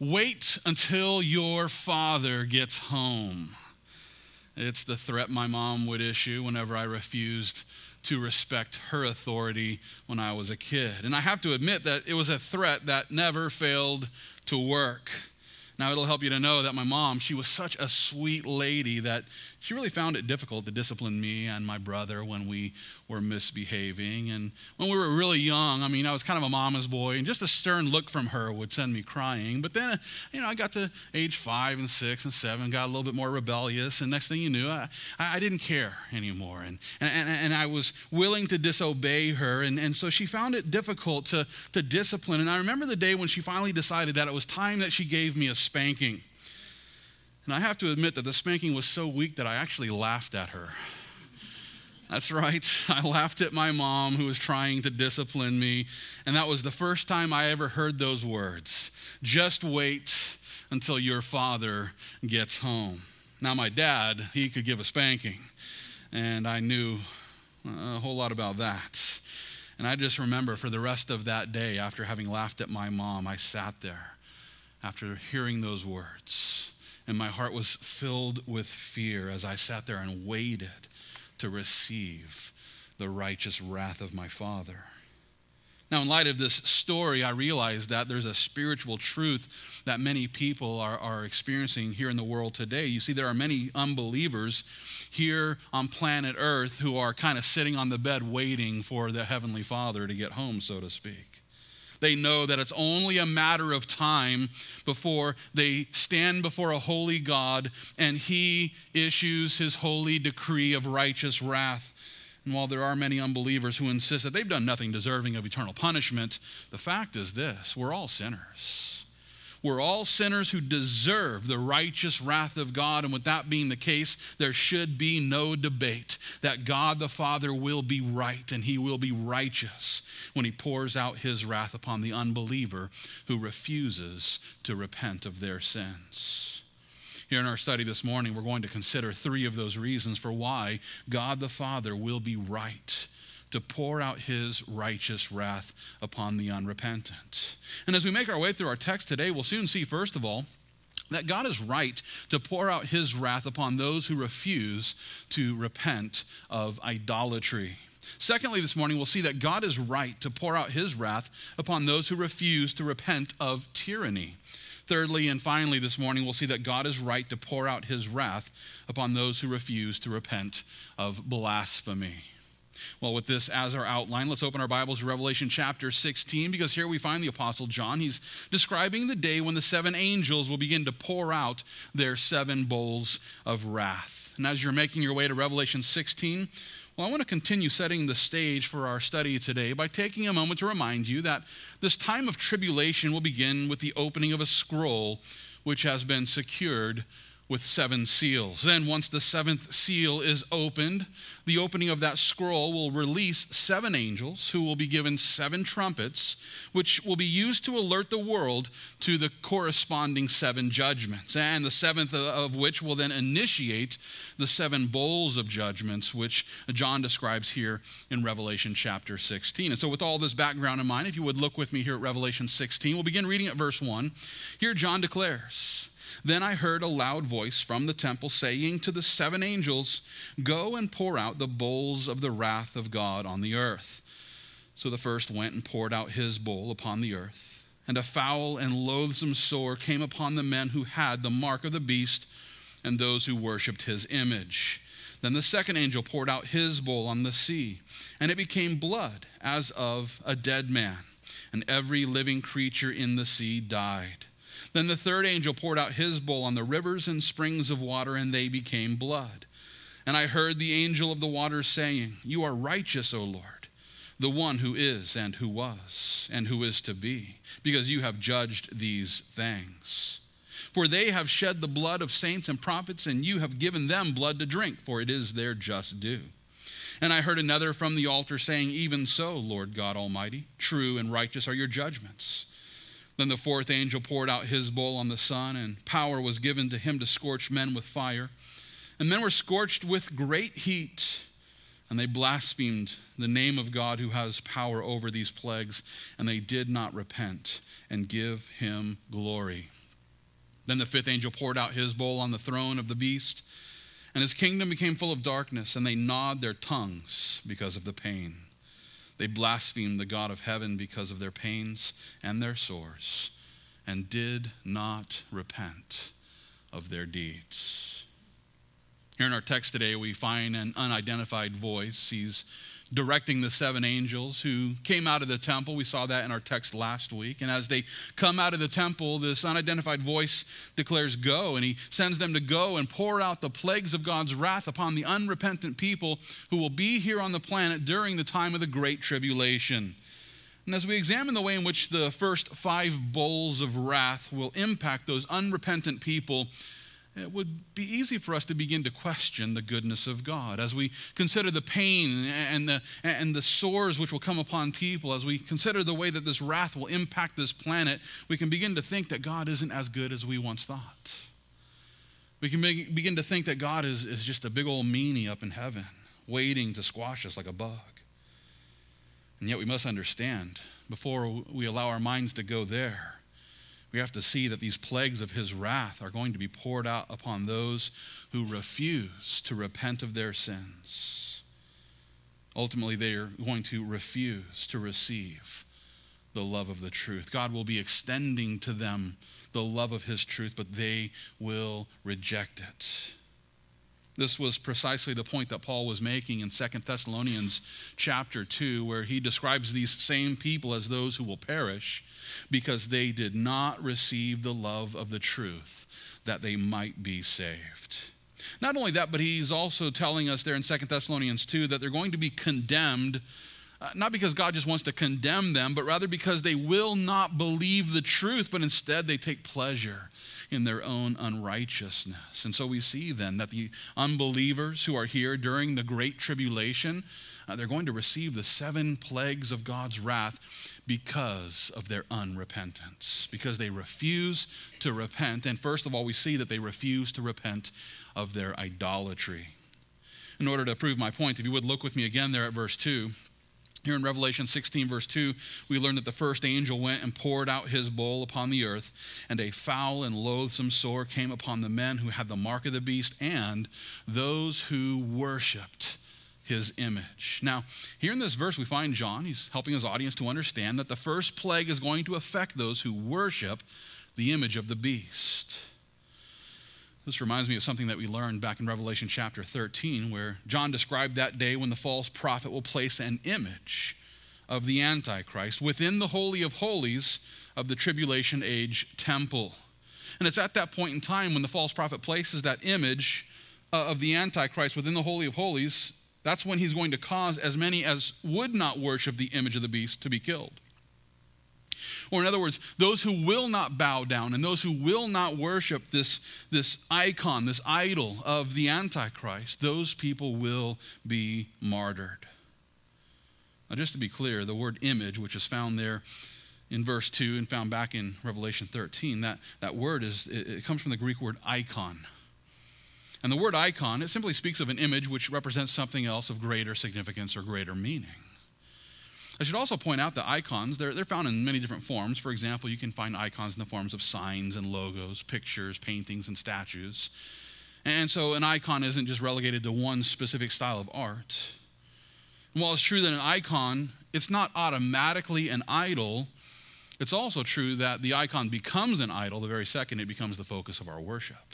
Wait until your father gets home. It's the threat my mom would issue whenever I refused to respect her authority when I was a kid. And I have to admit that it was a threat that never failed to work. Now, it'll help you to know that my mom, she was such a sweet lady that she really found it difficult to discipline me and my brother when we were misbehaving. And when we were really young, I mean, I was kind of a mama's boy, and just a stern look from her would send me crying. But then, you know, I got to age five and six and seven, got a little bit more rebellious, and next thing you knew, I, I didn't care anymore. And, and, and I was willing to disobey her. And, and so she found it difficult to, to discipline. And I remember the day when she finally decided that it was time that she gave me a spanking. And I have to admit that the spanking was so weak that I actually laughed at her. That's right. I laughed at my mom who was trying to discipline me. And that was the first time I ever heard those words. Just wait until your father gets home. Now, my dad, he could give a spanking. And I knew uh, a whole lot about that. And I just remember for the rest of that day, after having laughed at my mom, I sat there after hearing those words. And my heart was filled with fear as I sat there and waited to receive the righteous wrath of my Father. Now, in light of this story, I realize that there's a spiritual truth that many people are, are experiencing here in the world today. You see, there are many unbelievers here on planet Earth who are kind of sitting on the bed waiting for the Heavenly Father to get home, so to speak. They know that it's only a matter of time before they stand before a holy God and He issues His holy decree of righteous wrath. And while there are many unbelievers who insist that they've done nothing deserving of eternal punishment, the fact is this we're all sinners. We're all sinners who deserve the righteous wrath of God. And with that being the case, there should be no debate that God the Father will be right and he will be righteous when he pours out his wrath upon the unbeliever who refuses to repent of their sins. Here in our study this morning, we're going to consider three of those reasons for why God the Father will be right to pour out his righteous wrath upon the unrepentant. And as we make our way through our text today, we'll soon see, first of all, that God is right to pour out his wrath upon those who refuse to repent of idolatry. Secondly, this morning, we'll see that God is right to pour out his wrath upon those who refuse to repent of tyranny. Thirdly, and finally, this morning, we'll see that God is right to pour out his wrath upon those who refuse to repent of blasphemy. Well, with this as our outline, let's open our Bibles to Revelation chapter 16 because here we find the Apostle John. He's describing the day when the seven angels will begin to pour out their seven bowls of wrath. And as you're making your way to Revelation 16, well, I want to continue setting the stage for our study today by taking a moment to remind you that this time of tribulation will begin with the opening of a scroll which has been secured with seven seals. Then, once the seventh seal is opened, the opening of that scroll will release seven angels who will be given seven trumpets, which will be used to alert the world to the corresponding seven judgments. And the seventh of which will then initiate the seven bowls of judgments, which John describes here in Revelation chapter 16. And so, with all this background in mind, if you would look with me here at Revelation 16, we'll begin reading at verse 1. Here, John declares, then I heard a loud voice from the temple saying to the seven angels, Go and pour out the bowls of the wrath of God on the earth. So the first went and poured out his bowl upon the earth. And a foul and loathsome sore came upon the men who had the mark of the beast and those who worshipped his image. Then the second angel poured out his bowl on the sea, and it became blood as of a dead man, and every living creature in the sea died. Then the third angel poured out his bowl on the rivers and springs of water, and they became blood. And I heard the angel of the waters saying, You are righteous, O Lord, the one who is and who was and who is to be, because you have judged these things. For they have shed the blood of saints and prophets, and you have given them blood to drink, for it is their just due. And I heard another from the altar saying, Even so, Lord God Almighty, true and righteous are your judgments. Then the fourth angel poured out his bowl on the sun, and power was given to him to scorch men with fire. And men were scorched with great heat, and they blasphemed the name of God who has power over these plagues, and they did not repent and give him glory. Then the fifth angel poured out his bowl on the throne of the beast, and his kingdom became full of darkness, and they gnawed their tongues because of the pain. They blasphemed the God of heaven because of their pains and their sores, and did not repent of their deeds. Here in our text today, we find an unidentified voice. He's directing the seven angels who came out of the temple. We saw that in our text last week. And as they come out of the temple, this unidentified voice declares, Go. And he sends them to go and pour out the plagues of God's wrath upon the unrepentant people who will be here on the planet during the time of the Great Tribulation. And as we examine the way in which the first five bowls of wrath will impact those unrepentant people, it would be easy for us to begin to question the goodness of God as we consider the pain and the, and the sores which will come upon people, as we consider the way that this wrath will impact this planet, we can begin to think that God isn't as good as we once thought. We can begin to think that God is, is just a big old meanie up in heaven, waiting to squash us like a bug. And yet we must understand before we allow our minds to go there we have to see that these plagues of his wrath are going to be poured out upon those who refuse to repent of their sins. Ultimately, they are going to refuse to receive the love of the truth. God will be extending to them the love of his truth, but they will reject it. This was precisely the point that Paul was making in Second Thessalonians chapter 2, where he describes these same people as those who will perish because they did not receive the love of the truth that they might be saved. Not only that, but he's also telling us there in Second Thessalonians 2 that they're going to be condemned uh, not because God just wants to condemn them, but rather because they will not believe the truth, but instead they take pleasure in their own unrighteousness. And so we see then that the unbelievers who are here during the Great Tribulation, uh, they're going to receive the seven plagues of God's wrath because of their unrepentance, because they refuse to repent. And first of all, we see that they refuse to repent of their idolatry. In order to prove my point, if you would look with me again there at verse 2. Here in Revelation 16, verse 2, we learn that the first angel went and poured out his bowl upon the earth, and a foul and loathsome sore came upon the men who had the mark of the beast and those who worshiped his image. Now, here in this verse, we find John, he's helping his audience to understand that the first plague is going to affect those who worship the image of the beast. This reminds me of something that we learned back in Revelation chapter 13, where John described that day when the false prophet will place an image of the Antichrist within the Holy of Holies of the tribulation age temple. And it's at that point in time when the false prophet places that image uh, of the Antichrist within the Holy of Holies, that's when he's going to cause as many as would not worship the image of the beast to be killed. Or, in other words, those who will not bow down and those who will not worship this, this icon, this idol of the Antichrist, those people will be martyred. Now, just to be clear, the word image, which is found there in verse 2 and found back in Revelation 13, that, that word is, it, it comes from the Greek word icon. And the word icon, it simply speaks of an image which represents something else of greater significance or greater meaning. I should also point out that icons, they're, they're found in many different forms. For example, you can find icons in the forms of signs and logos, pictures, paintings, and statues. And so an icon isn't just relegated to one specific style of art. And while it's true that an icon, it's not automatically an idol, it's also true that the icon becomes an idol the very second it becomes the focus of our worship.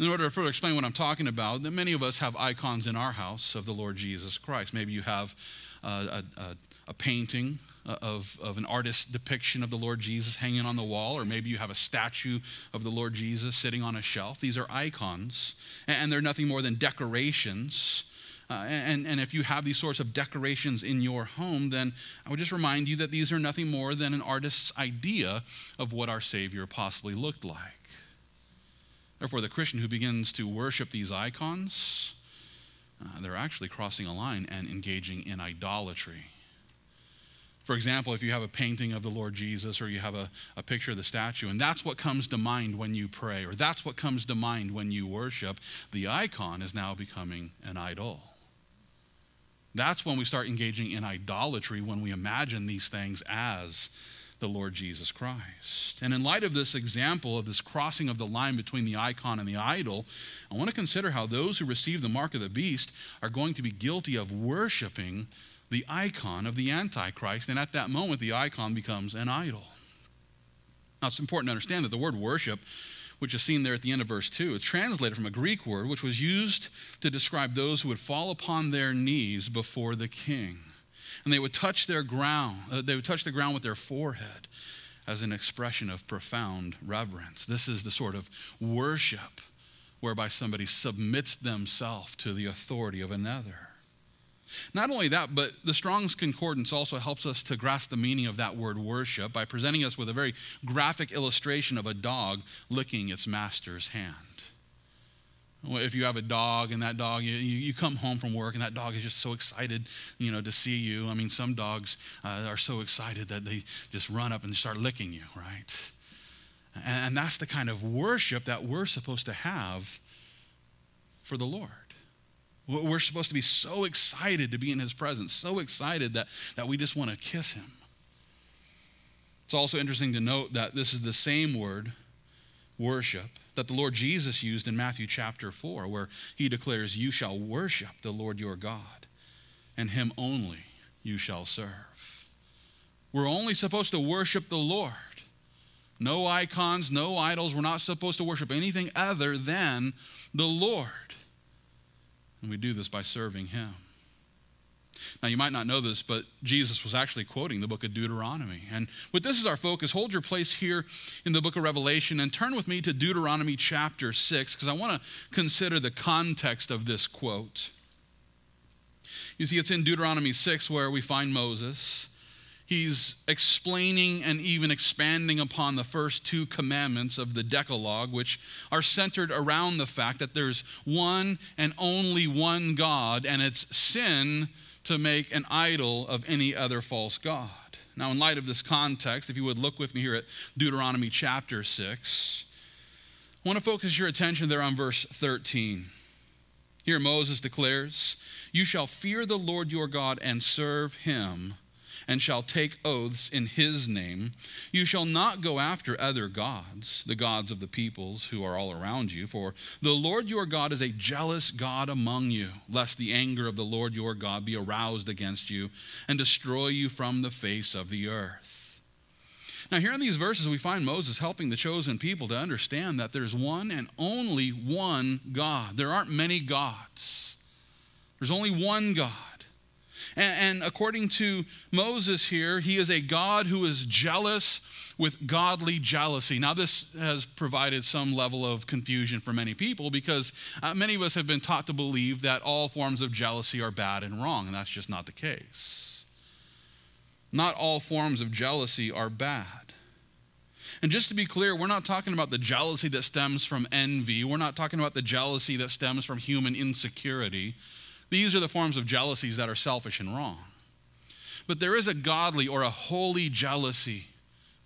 In order to further explain what I'm talking about, that many of us have icons in our house of the Lord Jesus Christ. Maybe you have a, a, a painting of, of an artist's depiction of the Lord Jesus hanging on the wall, or maybe you have a statue of the Lord Jesus sitting on a shelf. These are icons, and they're nothing more than decorations. Uh, and, and if you have these sorts of decorations in your home, then I would just remind you that these are nothing more than an artist's idea of what our Savior possibly looked like. Therefore, the Christian who begins to worship these icons, uh, they're actually crossing a line and engaging in idolatry. For example, if you have a painting of the Lord Jesus or you have a, a picture of the statue, and that's what comes to mind when you pray, or that's what comes to mind when you worship, the icon is now becoming an idol. That's when we start engaging in idolatry, when we imagine these things as the Lord Jesus Christ. And in light of this example of this crossing of the line between the icon and the idol, I want to consider how those who receive the mark of the beast are going to be guilty of worshiping the icon of the Antichrist. And at that moment, the icon becomes an idol. Now, it's important to understand that the word worship, which is seen there at the end of verse 2, is translated from a Greek word which was used to describe those who would fall upon their knees before the king and they would touch their ground, uh, they would touch the ground with their forehead as an expression of profound reverence. This is the sort of worship whereby somebody submits themselves to the authority of another. Not only that, but the Strong's Concordance also helps us to grasp the meaning of that word worship by presenting us with a very graphic illustration of a dog licking its master's hand. If you have a dog and that dog, you, you come home from work and that dog is just so excited, you know, to see you. I mean, some dogs uh, are so excited that they just run up and start licking you, right? And that's the kind of worship that we're supposed to have for the Lord. We're supposed to be so excited to be in His presence, so excited that, that we just want to kiss Him. It's also interesting to note that this is the same word, worship, that the Lord Jesus used in Matthew chapter 4, where he declares, You shall worship the Lord your God, and him only you shall serve. We're only supposed to worship the Lord. No icons, no idols. We're not supposed to worship anything other than the Lord. And we do this by serving him. Now, you might not know this, but Jesus was actually quoting the book of Deuteronomy. And with this as our focus, hold your place here in the book of Revelation and turn with me to Deuteronomy chapter 6, because I want to consider the context of this quote. You see, it's in Deuteronomy 6 where we find Moses. He's explaining and even expanding upon the first two commandments of the Decalogue, which are centered around the fact that there's one and only one God, and it's sin to make an idol of any other false God. Now, in light of this context, if you would look with me here at Deuteronomy chapter 6, I want to focus your attention there on verse 13. Here Moses declares, You shall fear the Lord your God and serve him and shall take oaths in his name. You shall not go after other gods, the gods of the peoples who are all around you, for the Lord your God is a jealous God among you, lest the anger of the Lord your God be aroused against you and destroy you from the face of the earth. Now, here in these verses, we find Moses helping the chosen people to understand that there's one and only one God. There aren't many gods, there's only one God. And, and according to Moses here, he is a God who is jealous with godly jealousy. Now, this has provided some level of confusion for many people because uh, many of us have been taught to believe that all forms of jealousy are bad and wrong, and that's just not the case. Not all forms of jealousy are bad. And just to be clear, we're not talking about the jealousy that stems from envy. We're not talking about the jealousy that stems from human insecurity. These are the forms of jealousies that are selfish and wrong. But there is a godly or a holy jealousy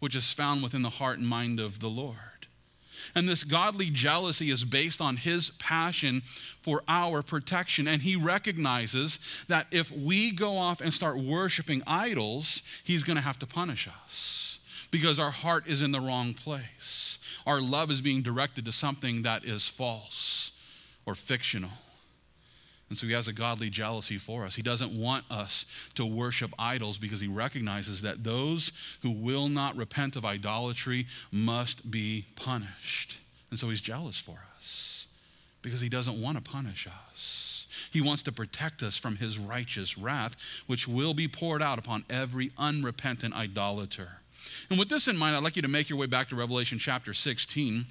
which is found within the heart and mind of the Lord. And this godly jealousy is based on his passion for our protection. And he recognizes that if we go off and start worshiping idols, he's going to have to punish us because our heart is in the wrong place. Our love is being directed to something that is false or fictional. And so he has a godly jealousy for us. He doesn't want us to worship idols because he recognizes that those who will not repent of idolatry must be punished. And so he's jealous for us because he doesn't want to punish us. He wants to protect us from his righteous wrath, which will be poured out upon every unrepentant idolater. And with this in mind, I'd like you to make your way back to Revelation chapter 16.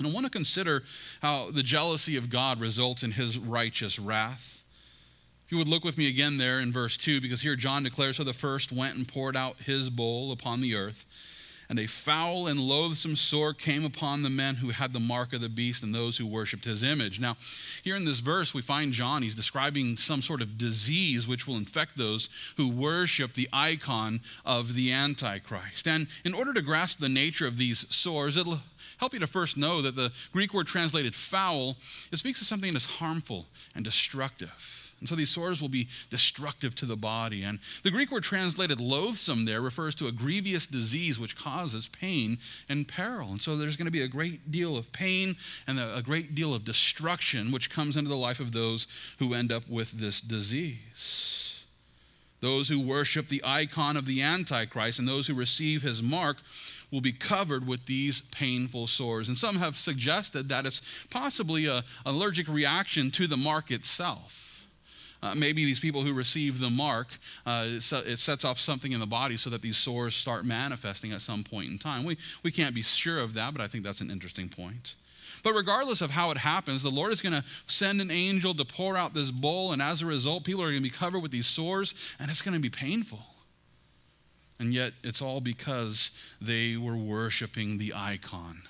And I want to consider how the jealousy of God results in his righteous wrath. If you would look with me again there in verse 2, because here John declares, So the first went and poured out his bowl upon the earth and a foul and loathsome sore came upon the men who had the mark of the beast and those who worshiped his image. Now, here in this verse, we find John, he's describing some sort of disease which will infect those who worship the icon of the Antichrist. And in order to grasp the nature of these sores, it'll help you to first know that the Greek word translated foul, it speaks of something that's harmful and destructive. And so these sores will be destructive to the body. And the Greek word translated loathsome there refers to a grievous disease which causes pain and peril. And so there's going to be a great deal of pain and a great deal of destruction which comes into the life of those who end up with this disease. Those who worship the icon of the Antichrist and those who receive his mark will be covered with these painful sores. And some have suggested that it's possibly an allergic reaction to the mark itself. Uh, maybe these people who receive the mark, uh, it, sets off something in the body so that these sores start manifesting at some point in time. We, we can't be sure of that, but I think that's an interesting point. But regardless of how it happens, the Lord is going to send an angel to pour out this bowl, and as a result, people are going to be covered with these sores, and it's going to be painful. And yet, it's all because they were worshiping the icon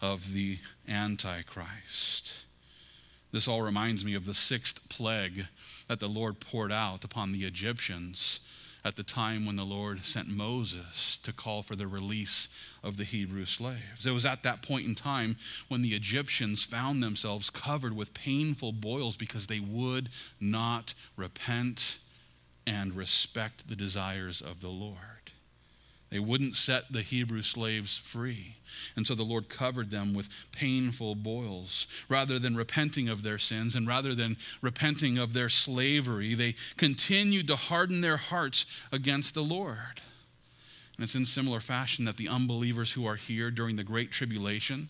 of the Antichrist. This all reminds me of the sixth plague that the Lord poured out upon the Egyptians at the time when the Lord sent Moses to call for the release of the Hebrew slaves. It was at that point in time when the Egyptians found themselves covered with painful boils because they would not repent and respect the desires of the Lord. They wouldn't set the Hebrew slaves free. And so the Lord covered them with painful boils. Rather than repenting of their sins and rather than repenting of their slavery, they continued to harden their hearts against the Lord. And it's in similar fashion that the unbelievers who are here during the Great Tribulation,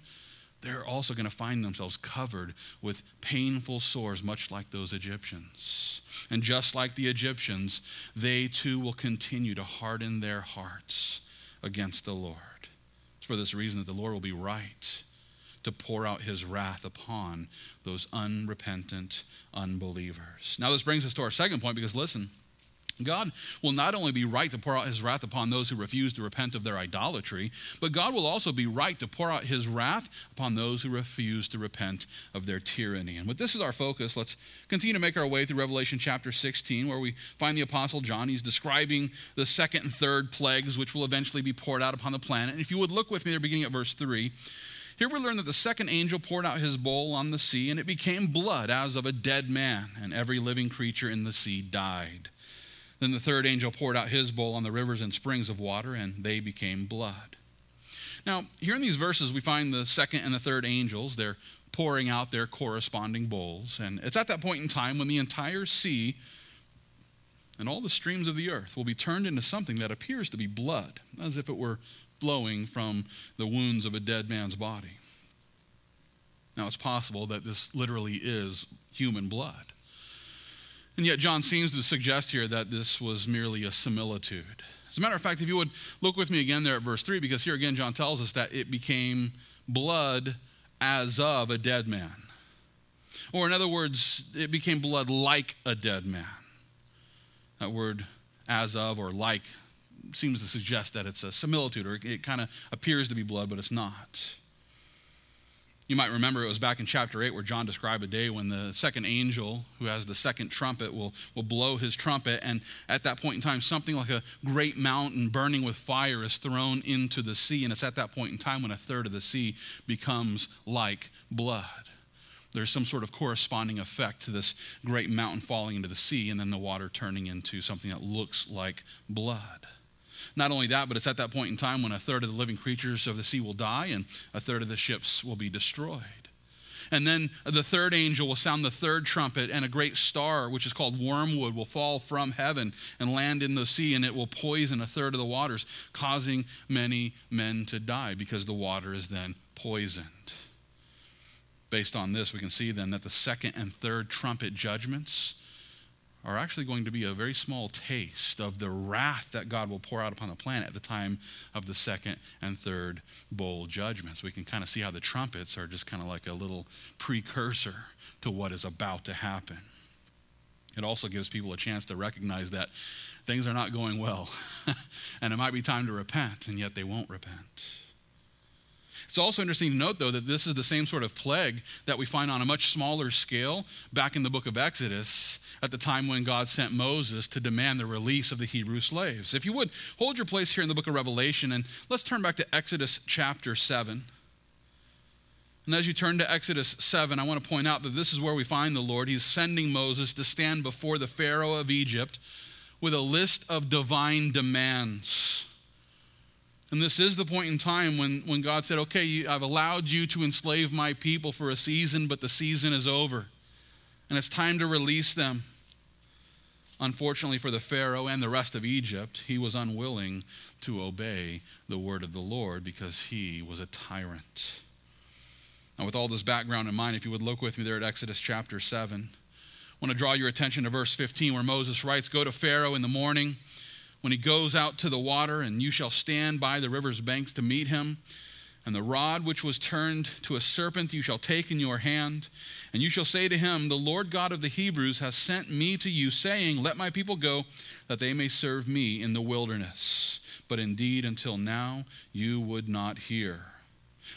they're also going to find themselves covered with painful sores, much like those Egyptians. And just like the Egyptians, they too will continue to harden their hearts against the Lord. It's for this reason that the Lord will be right to pour out his wrath upon those unrepentant unbelievers. Now, this brings us to our second point because listen, God will not only be right to pour out his wrath upon those who refuse to repent of their idolatry, but God will also be right to pour out his wrath upon those who refuse to repent of their tyranny. And with this as our focus, let's continue to make our way through Revelation chapter 16, where we find the Apostle John. He's describing the second and third plagues, which will eventually be poured out upon the planet. And if you would look with me there, beginning at verse 3. Here we learn that the second angel poured out his bowl on the sea, and it became blood as of a dead man, and every living creature in the sea died. Then the third angel poured out his bowl on the rivers and springs of water, and they became blood. Now, here in these verses, we find the second and the third angels. They're pouring out their corresponding bowls. And it's at that point in time when the entire sea and all the streams of the earth will be turned into something that appears to be blood, as if it were flowing from the wounds of a dead man's body. Now, it's possible that this literally is human blood. And yet, John seems to suggest here that this was merely a similitude. As a matter of fact, if you would look with me again there at verse 3, because here again, John tells us that it became blood as of a dead man. Or, in other words, it became blood like a dead man. That word as of or like seems to suggest that it's a similitude, or it kind of appears to be blood, but it's not. You might remember it was back in chapter 8 where John described a day when the second angel, who has the second trumpet, will, will blow his trumpet. And at that point in time, something like a great mountain burning with fire is thrown into the sea. And it's at that point in time when a third of the sea becomes like blood. There's some sort of corresponding effect to this great mountain falling into the sea and then the water turning into something that looks like blood. Not only that, but it's at that point in time when a third of the living creatures of the sea will die and a third of the ships will be destroyed. And then the third angel will sound the third trumpet, and a great star, which is called wormwood, will fall from heaven and land in the sea, and it will poison a third of the waters, causing many men to die because the water is then poisoned. Based on this, we can see then that the second and third trumpet judgments are actually going to be a very small taste of the wrath that God will pour out upon the planet at the time of the second and third bowl judgments. We can kind of see how the trumpets are just kind of like a little precursor to what is about to happen. It also gives people a chance to recognize that things are not going well and it might be time to repent, and yet they won't repent. It's also interesting to note, though, that this is the same sort of plague that we find on a much smaller scale back in the book of Exodus at the time when God sent Moses to demand the release of the Hebrew slaves. If you would, hold your place here in the book of Revelation and let's turn back to Exodus chapter 7. And as you turn to Exodus 7, I want to point out that this is where we find the Lord. He's sending Moses to stand before the Pharaoh of Egypt with a list of divine demands. And this is the point in time when, when God said, Okay, I've allowed you to enslave my people for a season, but the season is over. And it's time to release them. Unfortunately for the Pharaoh and the rest of Egypt, he was unwilling to obey the word of the Lord because he was a tyrant. Now, with all this background in mind, if you would look with me there at Exodus chapter 7, I want to draw your attention to verse 15 where Moses writes, Go to Pharaoh in the morning when he goes out to the water, and you shall stand by the river's banks to meet him. And the rod which was turned to a serpent you shall take in your hand, and you shall say to him, The Lord God of the Hebrews has sent me to you, saying, Let my people go, that they may serve me in the wilderness. But indeed, until now, you would not hear.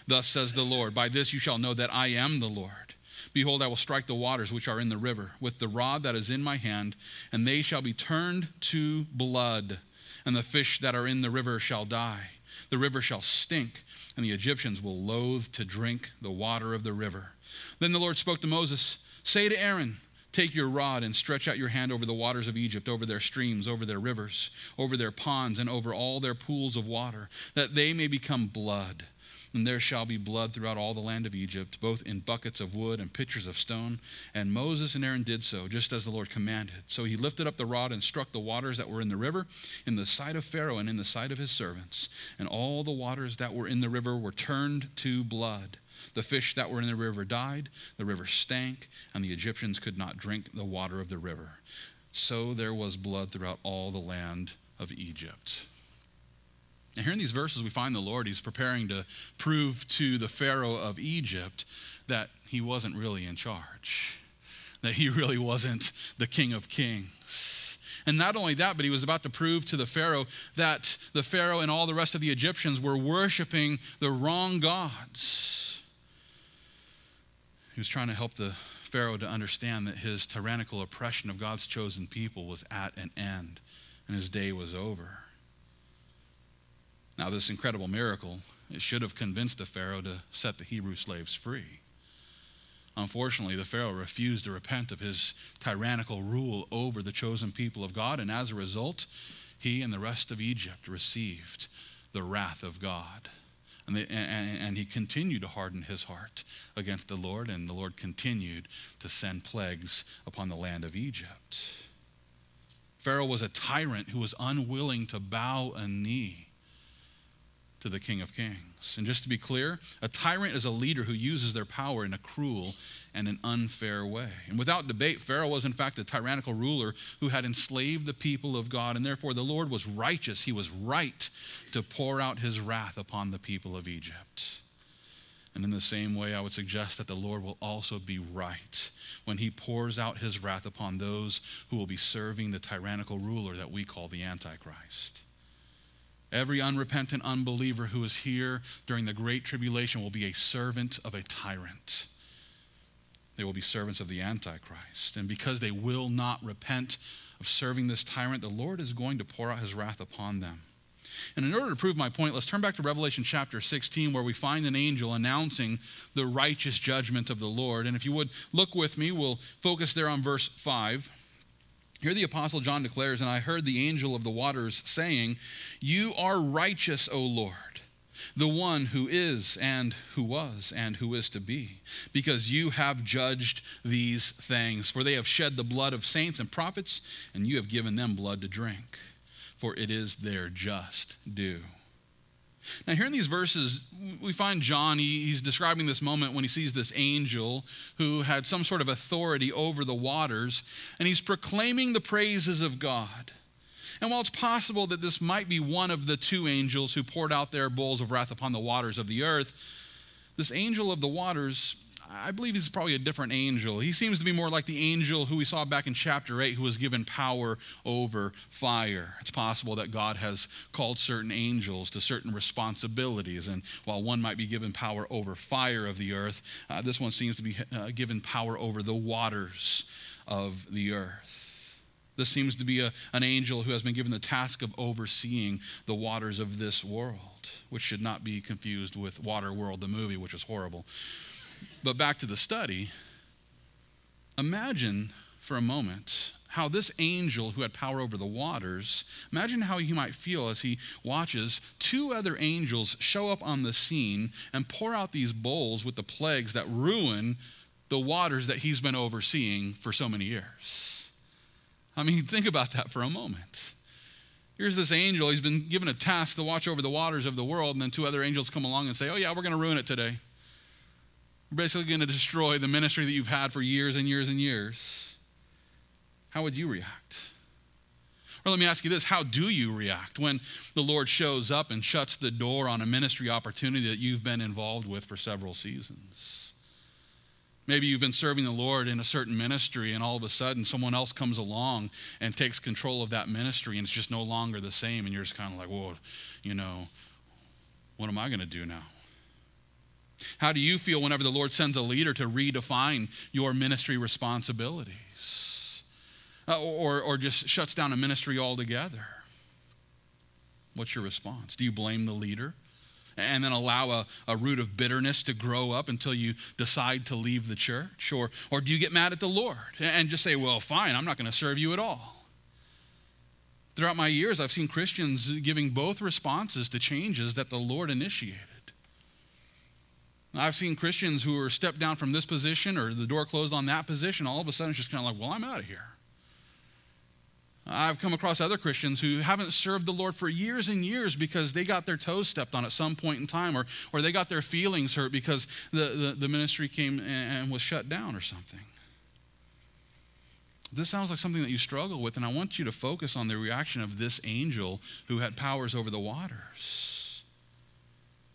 Thus says the Lord, By this you shall know that I am the Lord. Behold, I will strike the waters which are in the river with the rod that is in my hand, and they shall be turned to blood, and the fish that are in the river shall die. The river shall stink, and the Egyptians will loathe to drink the water of the river. Then the Lord spoke to Moses Say to Aaron, Take your rod and stretch out your hand over the waters of Egypt, over their streams, over their rivers, over their ponds, and over all their pools of water, that they may become blood and there shall be blood throughout all the land of Egypt, both in buckets of wood and pitchers of stone. And Moses and Aaron did so, just as the Lord commanded. So he lifted up the rod and struck the waters that were in the river, in the sight of Pharaoh and in the sight of his servants. And all the waters that were in the river were turned to blood. The fish that were in the river died, the river stank, and the Egyptians could not drink the water of the river. So there was blood throughout all the land of Egypt. And here in these verses, we find the Lord, He's preparing to prove to the Pharaoh of Egypt that he wasn't really in charge, that he really wasn't the King of Kings. And not only that, but he was about to prove to the Pharaoh that the Pharaoh and all the rest of the Egyptians were worshiping the wrong gods. He was trying to help the Pharaoh to understand that his tyrannical oppression of God's chosen people was at an end and his day was over. Now, this incredible miracle, it should have convinced the Pharaoh to set the Hebrew slaves free. Unfortunately, the Pharaoh refused to repent of his tyrannical rule over the chosen people of God, and as a result, he and the rest of Egypt received the wrath of God. And, they, and, and, he continued to harden his heart against the Lord, and the Lord continued to send plagues upon the land of Egypt. Pharaoh was a tyrant who was unwilling to bow a knee to the King of Kings. And just to be clear, a tyrant is a leader who uses their power in a cruel and an unfair way. And without debate, Pharaoh was in fact a tyrannical ruler who had enslaved the people of God, and therefore the Lord was righteous. He was right to pour out his wrath upon the people of Egypt. And in the same way, I would suggest that the Lord will also be right when he pours out his wrath upon those who will be serving the tyrannical ruler that we call the Antichrist. Every unrepentant unbeliever who is here during the Great Tribulation will be a servant of a tyrant. They will be servants of the Antichrist. And because they will not repent of serving this tyrant, the Lord is going to pour out his wrath upon them. And in order to prove my point, let's turn back to Revelation chapter 16, where we find an angel announcing the righteous judgment of the Lord. And if you would look with me, we'll focus there on verse 5. Here the Apostle John declares, And I heard the angel of the waters saying, You are righteous, O Lord, the one who is, and who was, and who is to be, because you have judged these things. For they have shed the blood of saints and prophets, and you have given them blood to drink, for it is their just due. Now, here in these verses, we find John, he, he's describing this moment when he sees this angel who had some sort of authority over the waters, and he's proclaiming the praises of God. And while it's possible that this might be one of the two angels who poured out their bowls of wrath upon the waters of the earth, this angel of the waters I believe he's probably a different angel. He seems to be more like the angel who we saw back in chapter 8 who was given power over fire. It's possible that God has called certain angels to certain responsibilities. And while one might be given power over fire of the earth, uh, this one seems to be uh, given power over the waters of the earth. This seems to be a, an angel who has been given the task of overseeing the waters of this world, which should not be confused with Water World, the movie, which is horrible. But back to the study. Imagine for a moment how this angel who had power over the waters, imagine how he might feel as he watches two other angels show up on the scene and pour out these bowls with the plagues that ruin the waters that he's been overseeing for so many years. I mean, think about that for a moment. Here's this angel, he's been given a task to watch over the waters of the world, and then two other angels come along and say, Oh, yeah, we're going to ruin it today. We're basically going to destroy the ministry that you've had for years and years and years. How would you react? Or let me ask you this how do you react when the Lord shows up and shuts the door on a ministry opportunity that you've been involved with for several seasons? Maybe you've been serving the Lord in a certain ministry, and all of a sudden someone else comes along and takes control of that ministry, and it's just no longer the same, and you're just kind of like, whoa, you know, what am I going to do now? How do you feel whenever the Lord sends a leader to redefine your ministry responsibilities? Uh, or, or just shuts down a ministry altogether? What's your response? Do you blame the leader? and then allow a, a root of bitterness to grow up until you decide to leave the church? Or, or do you get mad at the Lord and just say, well, fine, I'm not going to serve you at all? Throughout my years, I've seen Christians giving both responses to changes that the Lord initiated. I've seen Christians who are stepped down from this position or the door closed on that position. All of a sudden, it's just kind of like, well, I'm out of here. I've come across other Christians who haven't served the Lord for years and years because they got their toes stepped on at some point in time, or, or they got their feelings hurt because the, the, the ministry came and was shut down or something. This sounds like something that you struggle with, and I want you to focus on the reaction of this angel who had powers over the waters.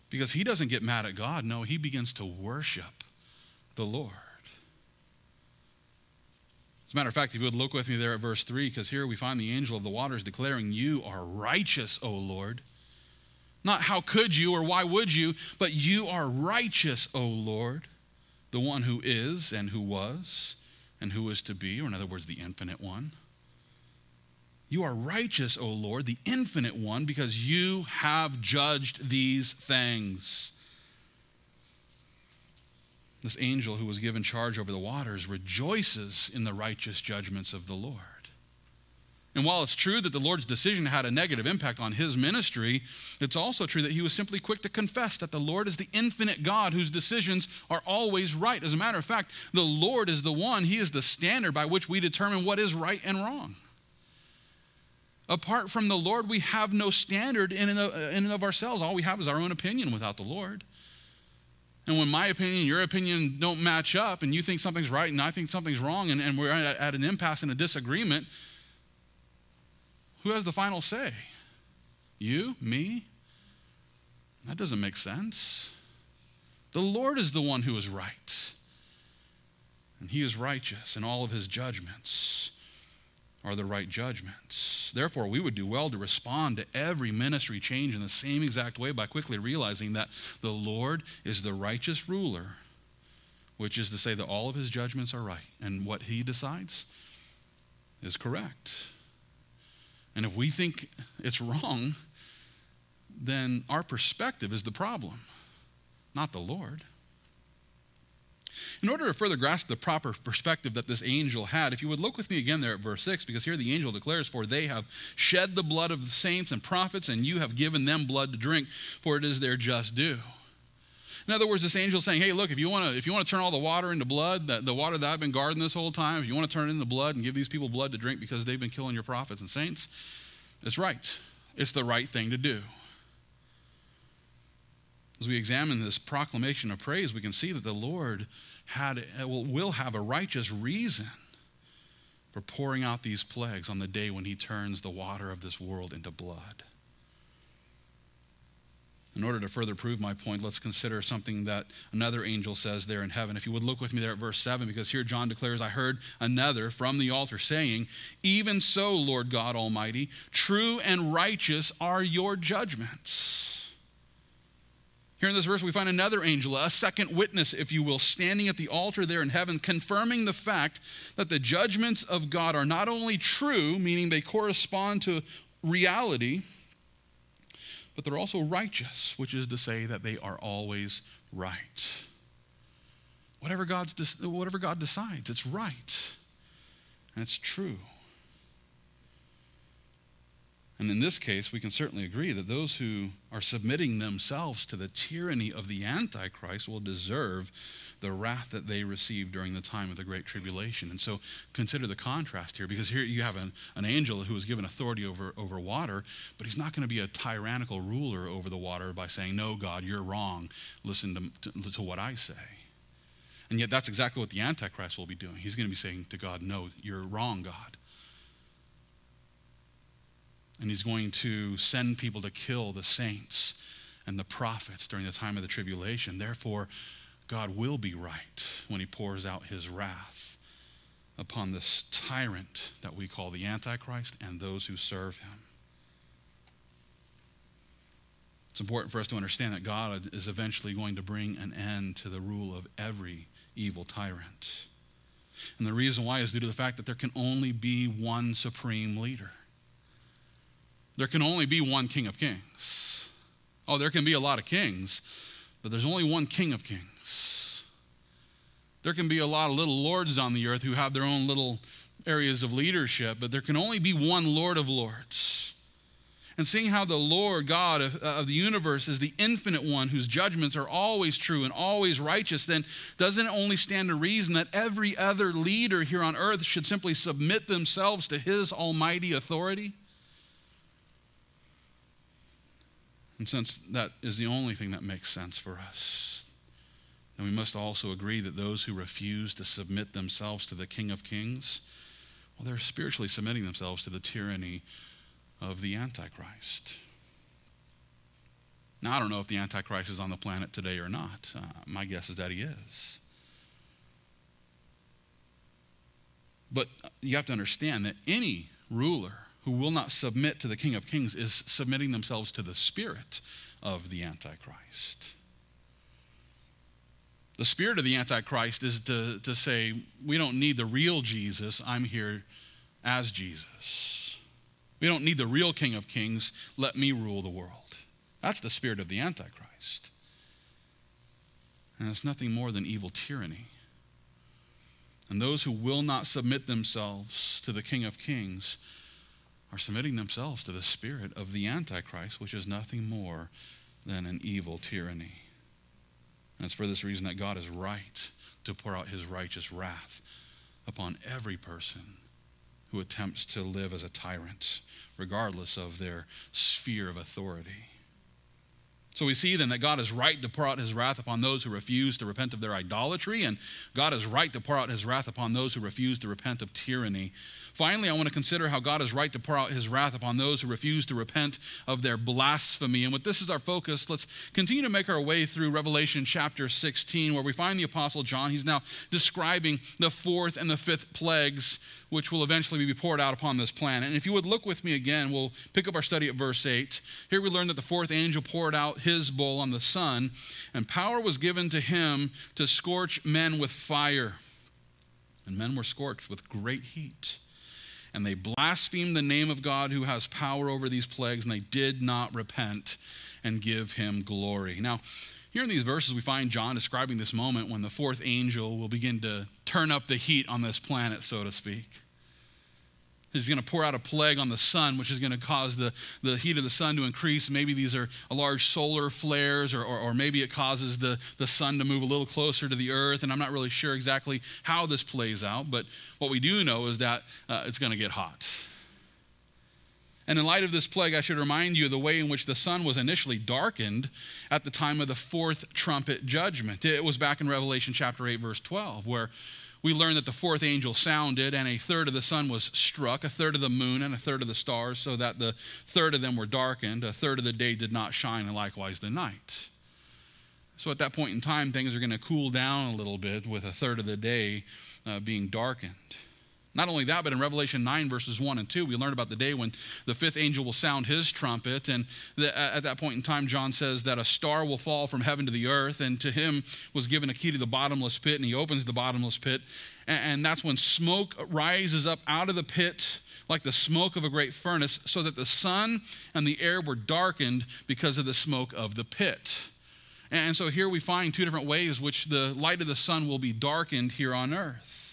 Because he doesn't get mad at God. No, he begins to worship the Lord. As a matter of fact, if you would look with me there at verse 3, because here we find the angel of the waters declaring, You are righteous, O Lord. Not how could you or why would you, but you are righteous, O Lord, the one who is and who was and who is to be, or in other words, the infinite one. You are righteous, O Lord, the infinite one, because you have judged these things. This angel who was given charge over the waters rejoices in the righteous judgments of the Lord. And while it's true that the Lord's decision had a negative impact on his ministry, it's also true that he was simply quick to confess that the Lord is the infinite God whose decisions are always right. As a matter of fact, the Lord is the one, he is the standard by which we determine what is right and wrong. Apart from the Lord, we have no standard in and, of, in and of ourselves. All we have is our own opinion without the Lord. And when my opinion and your opinion don't match up, and you think something's right and I think something's wrong, and, and we're at, at an impasse and a disagreement, who has the final say? You? Me? That doesn't make sense. The Lord is the one who is right, and He is righteous in all of His judgments are the right judgments. Therefore, we would do well to respond to every ministry change in the same exact way by quickly realizing that the Lord is the righteous ruler, which is to say that all of his judgments are right, and what he decides is correct. And if we think it's wrong, then our perspective is the problem, not the Lord. In order to further grasp the proper perspective that this angel had, if you would look with me again there at verse 6, because here the angel declares, For they have shed the blood of the saints and prophets, and you have given them blood to drink, for it is their just due. In other words, this angel is saying, hey, look, if you want to if you want to turn all the water into blood, the, the water that I've been guarding this whole time, if you want to turn it into blood and give these people blood to drink because they've been killing your prophets and saints, it's right. It's the right thing to do. As we examine this proclamation of praise, we can see that the Lord had, will have a righteous reason for pouring out these plagues on the day when he turns the water of this world into blood. In order to further prove my point, let's consider something that another angel says there in heaven. If you would look with me there at verse 7, because here John declares, I heard another from the altar saying, Even so, Lord God Almighty, true and righteous are your judgments. Here in this verse, we find another angel, a second witness, if you will, standing at the altar there in heaven, confirming the fact that the judgments of God are not only true, meaning they correspond to reality, but they're also righteous, which is to say that they are always right. whatever, God's, whatever God decides, it's right and it's true. And in this case, we can certainly agree that those who are submitting themselves to the tyranny of the Antichrist will deserve the wrath that they received during the time of the Great Tribulation. And so consider the contrast here, because here you have an, an angel who is given authority over, over water, but he's not going to be a tyrannical ruler over the water by saying, No, God, you're wrong. Listen to, to, to what I say. And yet, that's exactly what the Antichrist will be doing. He's going to be saying to God, No, you're wrong, God. And he's going to send people to kill the saints and the prophets during the time of the tribulation. Therefore, God will be right when he pours out his wrath upon this tyrant that we call the Antichrist and those who serve him. It's important for us to understand that God is eventually going to bring an end to the rule of every evil tyrant. And the reason why is due to the fact that there can only be one supreme leader. There can only be one King of Kings. Oh, there can be a lot of kings, but there's only one King of Kings. There can be a lot of little lords on the earth who have their own little areas of leadership, but there can only be one Lord of Lords. And seeing how the Lord God of, uh, of, the universe is the infinite one whose judgments are always true and always righteous, then doesn't it only stand to reason that every other leader here on earth should simply submit themselves to his almighty authority? And since that is the only thing that makes sense for us, then we must also agree that those who refuse to submit themselves to the King of Kings, well, they're spiritually submitting themselves to the tyranny of the Antichrist. Now, I don't know if the Antichrist is on the planet today or not. Uh, my guess is that he is. But you have to understand that any ruler who will not submit to the King of Kings is submitting themselves to the spirit of the Antichrist. The spirit of the Antichrist is to, to say, we don't need the real Jesus, I'm here as Jesus. We don't need the real King of Kings, let me rule the world. That's the spirit of the Antichrist. And it's nothing more than evil tyranny. And those who will not submit themselves to the King of Kings are submitting themselves to the spirit of the Antichrist, which is nothing more than an evil tyranny. And it's for this reason that God is right to pour out his righteous wrath upon every person who attempts to live as a tyrant, regardless of their sphere of authority. So we see then that God is right to pour out his wrath upon those who refuse to repent of their idolatry, and God is right to pour out his wrath upon those who refuse to repent of tyranny. Finally, I want to consider how God is right to pour out his wrath upon those who refuse to repent of their blasphemy. And with this as our focus, let's continue to make our way through Revelation chapter 16, where we find the Apostle John. He's now describing the fourth and the fifth plagues which will eventually be poured out upon this planet. And if you would look with me again, we'll pick up our study at verse 8. Here we learn that the fourth angel poured out his bowl on the sun, and power was given to him to scorch men with fire. And men were scorched with great heat and they blasphemed the name of God who has power over these plagues, and they did not repent and give him glory. Now, here in these verses, we find John describing this moment when the fourth angel will begin to turn up the heat on this planet, so to speak. He's going to pour out a plague on the sun, which is going to cause the, the heat of the sun to increase. Maybe these are large solar flares, or, or, or, maybe it causes the, the sun to move a little closer to the earth. And I'm not really sure exactly how this plays out, but what we do know is that uh, it's going to get hot. And in light of this plague, I should remind you of the way in which the sun was initially darkened at the time of the fourth trumpet judgment. It was back in Revelation chapter 8, verse 12, where we learn that the fourth angel sounded, and a third of the sun was struck, a third of the moon, and a third of the stars, so that the third of them were darkened, a third of the day did not shine, and likewise the night. So at that point in time, things are going to cool down a little bit with a third of the day uh, being darkened. Not only that, but in Revelation 9, verses 1 and 2, we learn about the day when the fifth angel will sound his trumpet. And the, at that point in time, John says that a star will fall from heaven to the earth, and to him was given a key to the bottomless pit, and he opens the bottomless pit. And, and that's when smoke rises up out of the pit like the smoke of a great furnace, so that the sun and the air were darkened because of the smoke of the pit. And so here we find two different ways which the light of the sun will be darkened here on earth.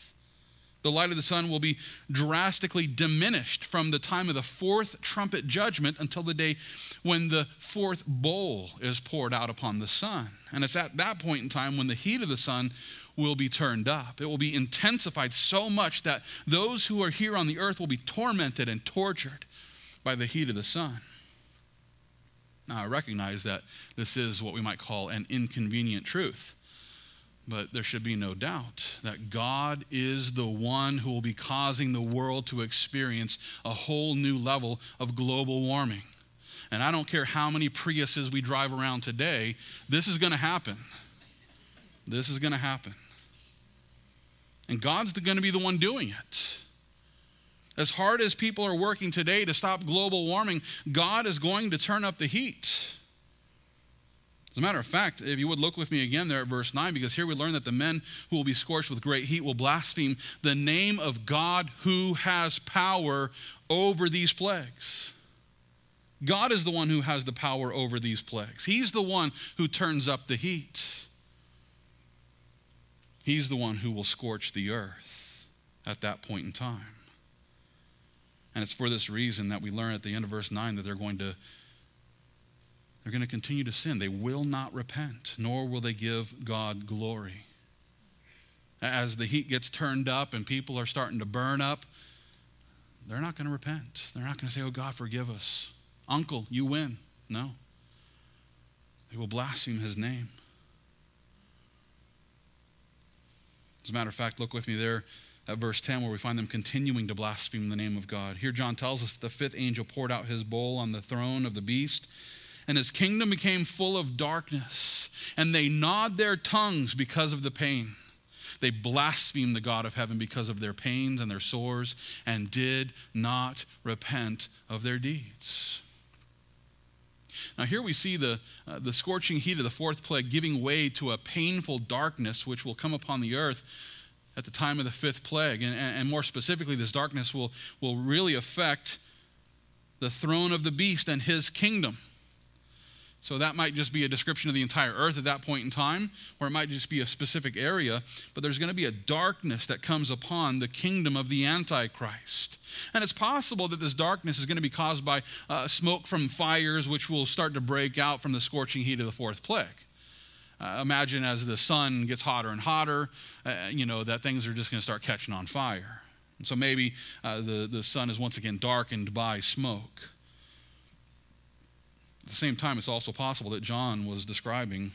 The light of the sun will be drastically diminished from the time of the fourth trumpet judgment until the day when the fourth bowl is poured out upon the sun. And it's at that point in time when the heat of the sun will be turned up. It will be intensified so much that those who are here on the earth will be tormented and tortured by the heat of the sun. Now, I recognize that this is what we might call an inconvenient truth. But there should be no doubt that God is the one who will be causing the world to experience a whole new level of global warming. And I don't care how many Priuses we drive around today, this is going to happen. This is going to happen. And God's going to be the one doing it. As hard as people are working today to stop global warming, God is going to turn up the heat. As a matter of fact, if you would look with me again there at verse 9, because here we learn that the men who will be scorched with great heat will blaspheme the name of God who has power over these plagues. God is the one who has the power over these plagues. He's the one who turns up the heat. He's the one who will scorch the earth at that point in time. And it's for this reason that we learn at the end of verse 9 that they're going to they're going to continue to sin. They will not repent, nor will they give God glory. As the heat gets turned up and people are starting to burn up, they're not going to repent. They're not going to say, Oh, God, forgive us. Uncle, you win. No. They will blaspheme his name. As a matter of fact, look with me there at verse 10 where we find them continuing to blaspheme the name of God. Here, John tells us that the fifth angel poured out his bowl on the throne of the beast and his kingdom became full of darkness, and they gnawed their tongues because of the pain. They blasphemed the God of heaven because of their pains and their sores, and did not repent of their deeds. Now, here we see the, uh, the scorching heat of the fourth plague giving way to a painful darkness which will come upon the earth at the time of the fifth plague. And, and more specifically, this darkness will, will really affect the throne of the beast and his kingdom. So that might just be a description of the entire earth at that point in time, or it might just be a specific area, but there's going to be a darkness that comes upon the kingdom of the Antichrist. And it's possible that this darkness is going to be caused by uh, smoke from fires, which will start to break out from the scorching heat of the fourth plague. Uh, imagine as the sun gets hotter and hotter, uh, you know, that things are just going to start catching on fire. And so maybe uh, the, the sun is once again darkened by smoke. At the same time, it's also possible that John was describing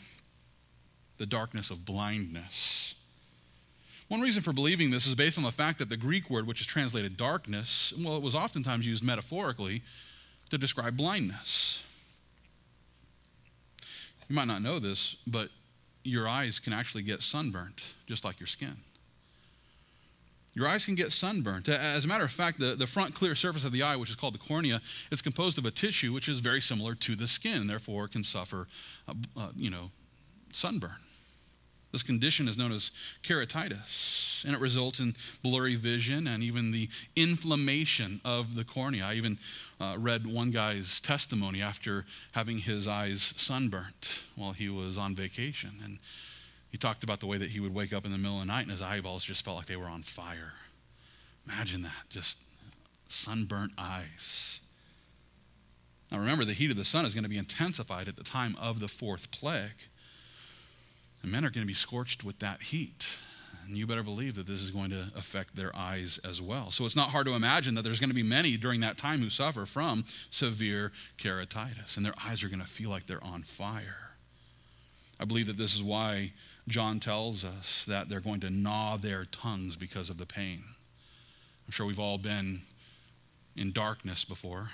the darkness of blindness. One reason for believing this is based on the fact that the Greek word, which is translated darkness, well, it was oftentimes used metaphorically to describe blindness. You might not know this, but your eyes can actually get sunburnt, just like your skin. Your eyes can get sunburnt. As a matter of fact, the, the front clear surface of the eye, which is called the cornea, is composed of a tissue which is very similar to the skin, therefore can suffer, uh, uh, you know, sunburn. This condition is known as keratitis, and it results in blurry vision and even the inflammation of the cornea. I even uh, read one guy's testimony after having his eyes sunburnt while he was on vacation. And he talked about the way that he would wake up in the middle of the night and his eyeballs just felt like they were on fire. Imagine that, just sunburnt eyes. Now remember, the heat of the sun is going to be intensified at the time of the fourth plague. And men are going to be scorched with that heat. And you better believe that this is going to affect their eyes as well. So it's not hard to imagine that there's going to be many during that time who suffer from severe keratitis, and their eyes are going to feel like they're on fire. I believe that this is why John tells us that they're going to gnaw their tongues because of the pain. I'm sure we've all been in darkness before.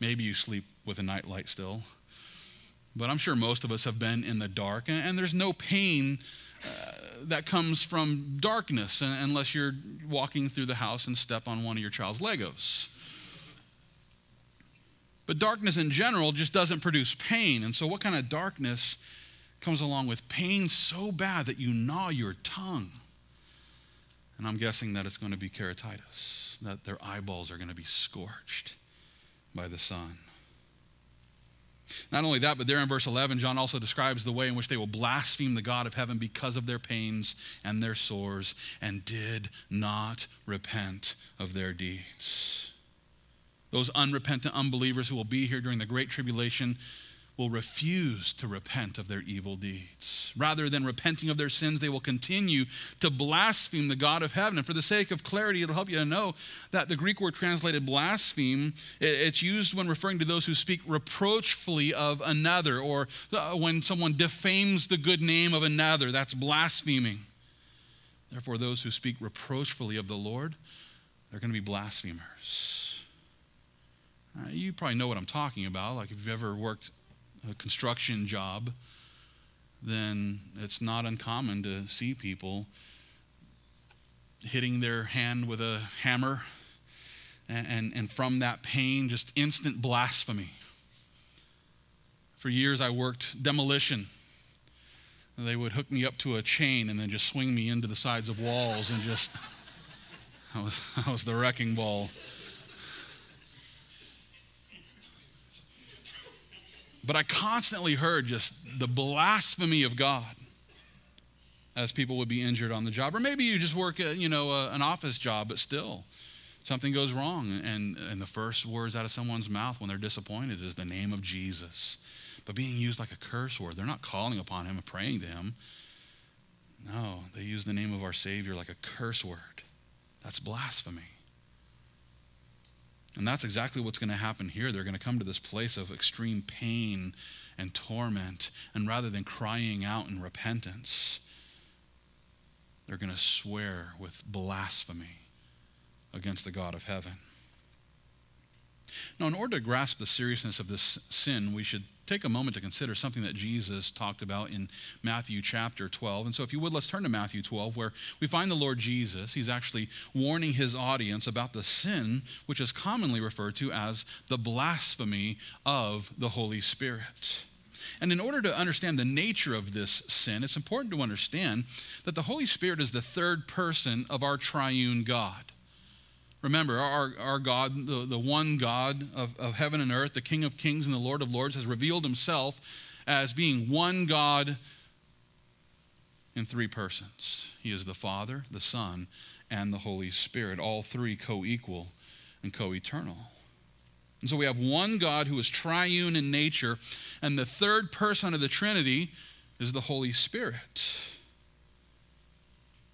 Maybe you sleep with a nightlight still. But I'm sure most of us have been in the dark, and, there's no pain uh, that comes from darkness unless you're walking through the house and step on one of your child's Legos. But darkness in general just doesn't produce pain. And so, what kind of darkness comes along with pain so bad that you gnaw your tongue. And I'm guessing that it's going to be keratitis, that their eyeballs are going to be scorched by the sun. Not only that, but there in verse 11, John also describes the way in which they will blaspheme the God of heaven because of their pains and their sores and did not repent of their deeds. Those unrepentant unbelievers who will be here during the Great Tribulation will refuse to repent of their evil deeds. Rather than repenting of their sins, they will continue to blaspheme the God of heaven. And for the sake of clarity, it'll help you to know that the Greek word translated blaspheme, it's used when referring to those who speak reproachfully of another or uh, when someone defames the good name of another. That's blaspheming. Therefore, those who speak reproachfully of the Lord, they're going to be blasphemers. Uh, you probably know what I'm talking about. Like if you've ever worked a construction job, then it's not uncommon to see people hitting their hand with a hammer and, and, and, from that pain, just instant blasphemy. For years, I worked demolition. They would hook me up to a chain and then just swing me into the sides of walls and just, I was, I was the wrecking ball. But I constantly heard just the blasphemy of God as people would be injured on the job. Or maybe you just work, a, you know, a, an office job, but still something goes wrong. And, and the first words out of someone's mouth when they're disappointed is the name of Jesus. But being used like a curse word, they're not calling upon him and praying to him. No, they use the name of our Savior like a curse word. That's blasphemy. And that's exactly what's going to happen here. They're going to come to this place of extreme pain and torment. And rather than crying out in repentance, they're going to swear with blasphemy against the God of heaven. Now, in order to grasp the seriousness of this sin, we should take a moment to consider something that Jesus talked about in Matthew chapter 12. And so, if you would, let's turn to Matthew 12, where we find the Lord Jesus. He's actually warning his audience about the sin, which is commonly referred to as the blasphemy of the Holy Spirit. And in order to understand the nature of this sin, it's important to understand that the Holy Spirit is the third person of our triune God. Remember, our, our God, the, the one God of, of heaven and earth, the King of kings and the Lord of lords, has revealed himself as being one God in three persons. He is the Father, the Son, and the Holy Spirit, all three co equal and co eternal. And so we have one God who is triune in nature, and the third person of the Trinity is the Holy Spirit.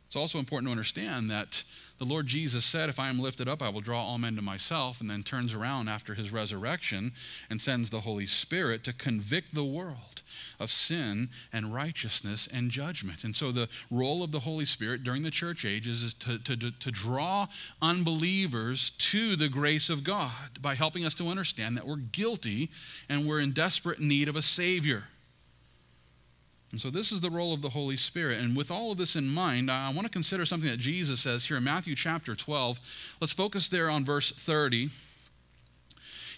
It's also important to understand that the Lord Jesus said, If I am lifted up, I will draw all men to myself, and then turns around after his resurrection and sends the Holy Spirit to convict the world of sin and righteousness and judgment. And so the role of the Holy Spirit during the church ages is to, to, to draw unbelievers to the grace of God by helping us to understand that we're guilty and we're in desperate need of a Savior. And so, this is the role of the Holy Spirit. And with all of this in mind, I want to consider something that Jesus says here in Matthew chapter 12. Let's focus there on verse 30.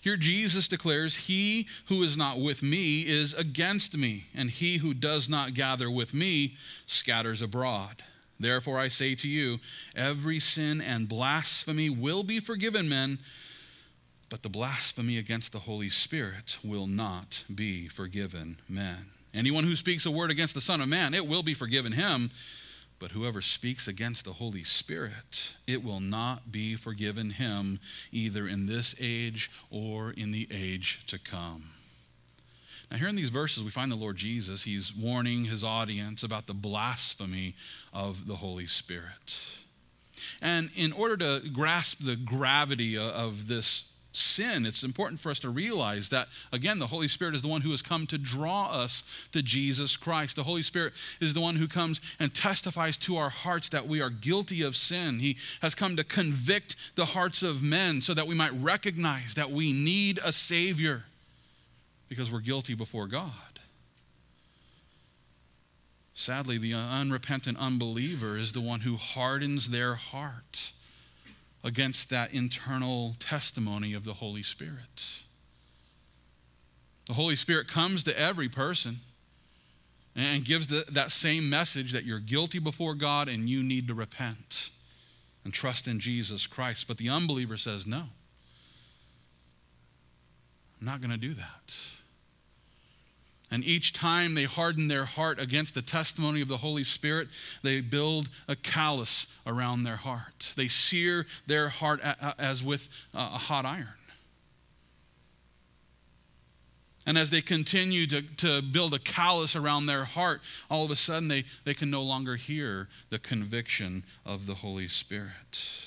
Here, Jesus declares, He who is not with me is against me, and he who does not gather with me scatters abroad. Therefore, I say to you, every sin and blasphemy will be forgiven men, but the blasphemy against the Holy Spirit will not be forgiven men. Anyone who speaks a word against the Son of Man, it will be forgiven him. But whoever speaks against the Holy Spirit, it will not be forgiven him, either in this age or in the age to come. Now, here in these verses, we find the Lord Jesus. He's warning his audience about the blasphemy of the Holy Spirit. And in order to grasp the gravity of this sin, it's important for us to realize that, again, the Holy Spirit is the one who has come to draw us to Jesus Christ. The Holy Spirit is the one who comes and testifies to our hearts that we are guilty of sin. He has come to convict the hearts of men so that we might recognize that we need a Savior because we're guilty before God. Sadly, the unrepentant unbeliever is the one who hardens their heart against that internal testimony of the Holy Spirit. The Holy Spirit comes to every person and gives the, that same message that you're guilty before God and you need to repent and trust in Jesus Christ. But the unbeliever says, No, I'm not going to do that. And each time they harden their heart against the testimony of the Holy Spirit, they build a callus around their heart. They sear their heart as with a hot iron. And as they continue to, to build a callus around their heart, all of a sudden they, they can no longer hear the conviction of the Holy Spirit.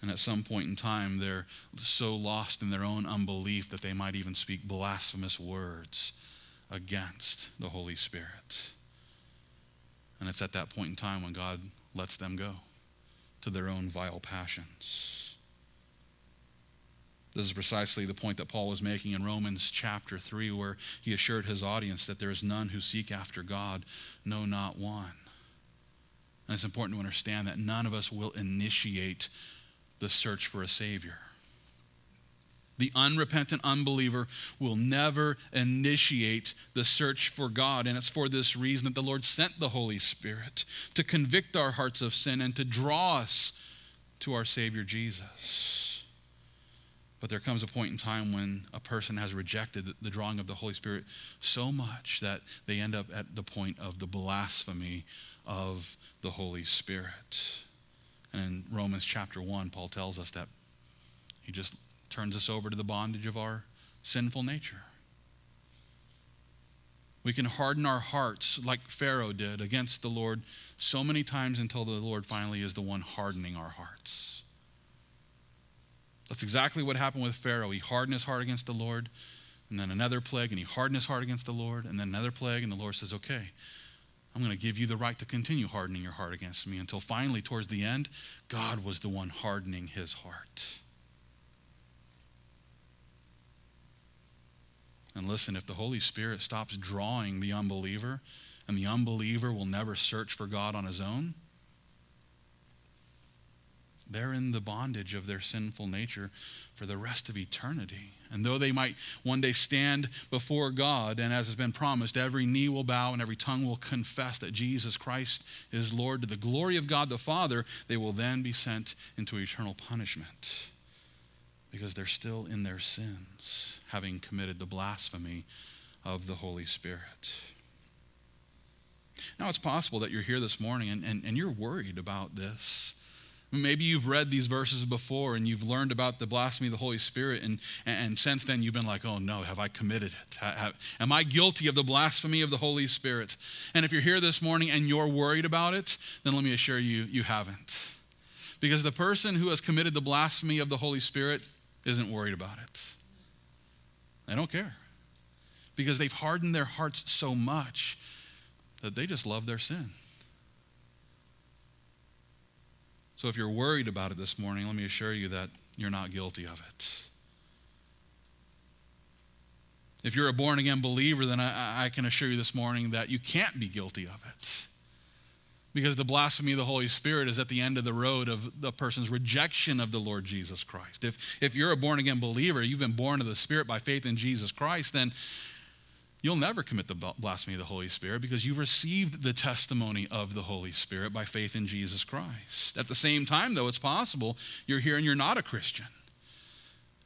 And at some point in time, they're so lost in their own unbelief that they might even speak blasphemous words against the Holy Spirit. And it's at that point in time when God lets them go to their own vile passions. This is precisely the point that Paul was making in Romans chapter 3, where he assured his audience that there is none who seek after God, no, not one. And it's important to understand that none of us will initiate the search for a Savior. The unrepentant unbeliever will never initiate the search for God. And it's for this reason that the Lord sent the Holy Spirit to convict our hearts of sin and to draw us to our Savior Jesus. But there comes a point in time when a person has rejected the drawing of the Holy Spirit so much that they end up at the point of the blasphemy of the Holy Spirit. And in Romans chapter 1, Paul tells us that he just turns us over to the bondage of our sinful nature. We can harden our hearts like Pharaoh did against the Lord so many times until the Lord finally is the one hardening our hearts. That's exactly what happened with Pharaoh. He hardened his heart against the Lord, and then another plague, and he hardened his heart against the Lord, and then another plague, and the Lord says, Okay, I'm going to give you the right to continue hardening your heart against me until finally, towards the end, God was the one hardening his heart. And listen, if the Holy Spirit stops drawing the unbeliever, and the unbeliever will never search for God on his own, they're in the bondage of their sinful nature for the rest of eternity. And though they might one day stand before God, and as has been promised, every knee will bow and every tongue will confess that Jesus Christ is Lord to the glory of God the Father, they will then be sent into eternal punishment because they're still in their sins, having committed the blasphemy of the Holy Spirit. Now, it's possible that you're here this morning and, and, and you're worried about this. Maybe you've read these verses before and you've learned about the blasphemy of the Holy Spirit, and, and since then you've been like, oh no, have I committed it? Have, am I guilty of the blasphemy of the Holy Spirit? And if you're here this morning and you're worried about it, then let me assure you, you haven't. Because the person who has committed the blasphemy of the Holy Spirit isn't worried about it. They don't care. Because they've hardened their hearts so much that they just love their sin. So if you're worried about it this morning, let me assure you that you're not guilty of it. If you're a born again believer, then I, I, can assure you this morning that you can't be guilty of it. Because the blasphemy of the Holy Spirit is at the end of the road of the person's rejection of the Lord Jesus Christ. If, if you're a born again believer, you've been born of the Spirit by faith in Jesus Christ, then you'll never commit the blasphemy of the Holy Spirit because you've received the testimony of the Holy Spirit by faith in Jesus Christ. At the same time, though, it's possible you're here and you're not a Christian.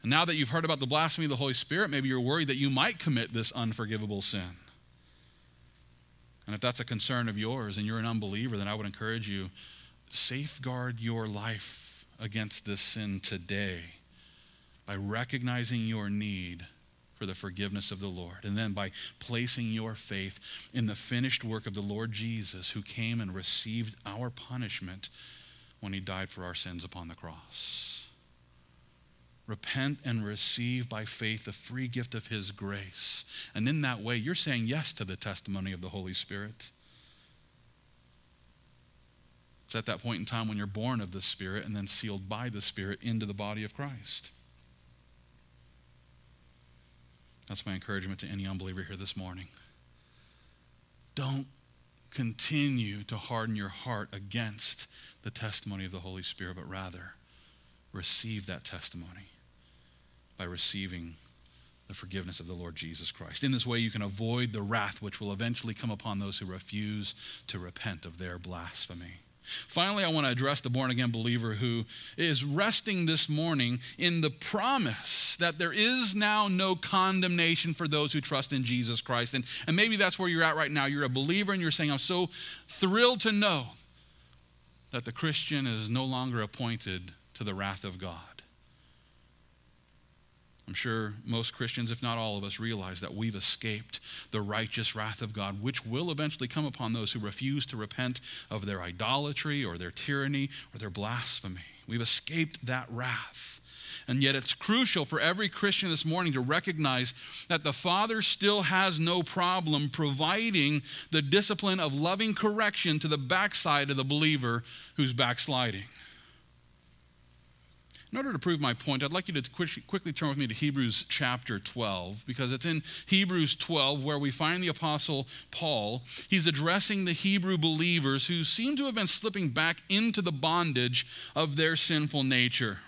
And now that you've heard about the blasphemy of the Holy Spirit, maybe you're worried that you might commit this unforgivable sin. And if that's a concern of yours and you're an unbeliever, then I would encourage you safeguard your life against this sin today by recognizing your need for the forgiveness of the Lord. And then by placing your faith in the finished work of the Lord Jesus, who came and received our punishment when he died for our sins upon the cross. Repent and receive by faith the free gift of his grace. And in that way, you're saying yes to the testimony of the Holy Spirit. It's at that point in time when you're born of the Spirit and then sealed by the Spirit into the body of Christ. That's my encouragement to any unbeliever here this morning. Don't continue to harden your heart against the testimony of the Holy Spirit, but rather receive that testimony by receiving the forgiveness of the Lord Jesus Christ. In this way, you can avoid the wrath which will eventually come upon those who refuse to repent of their blasphemy. Finally, I want to address the born again believer who is resting this morning in the promise that there is now no condemnation for those who trust in Jesus Christ. And, and maybe that's where you're at right now. You're a believer and you're saying, I'm so thrilled to know that the Christian is no longer appointed to the wrath of God. I'm sure most Christians, if not all of us, realize that we've escaped the righteous wrath of God, which will eventually come upon those who refuse to repent of their idolatry or their tyranny or their blasphemy. We've escaped that wrath. And yet, it's crucial for every Christian this morning to recognize that the Father still has no problem providing the discipline of loving correction to the backside of the believer who's backsliding. In order to prove my point, I'd like you to quickly turn with me to Hebrews chapter 12, because it's in Hebrews 12 where we find the Apostle Paul. He's addressing the Hebrew believers who seem to have been slipping back into the bondage of their sinful nature.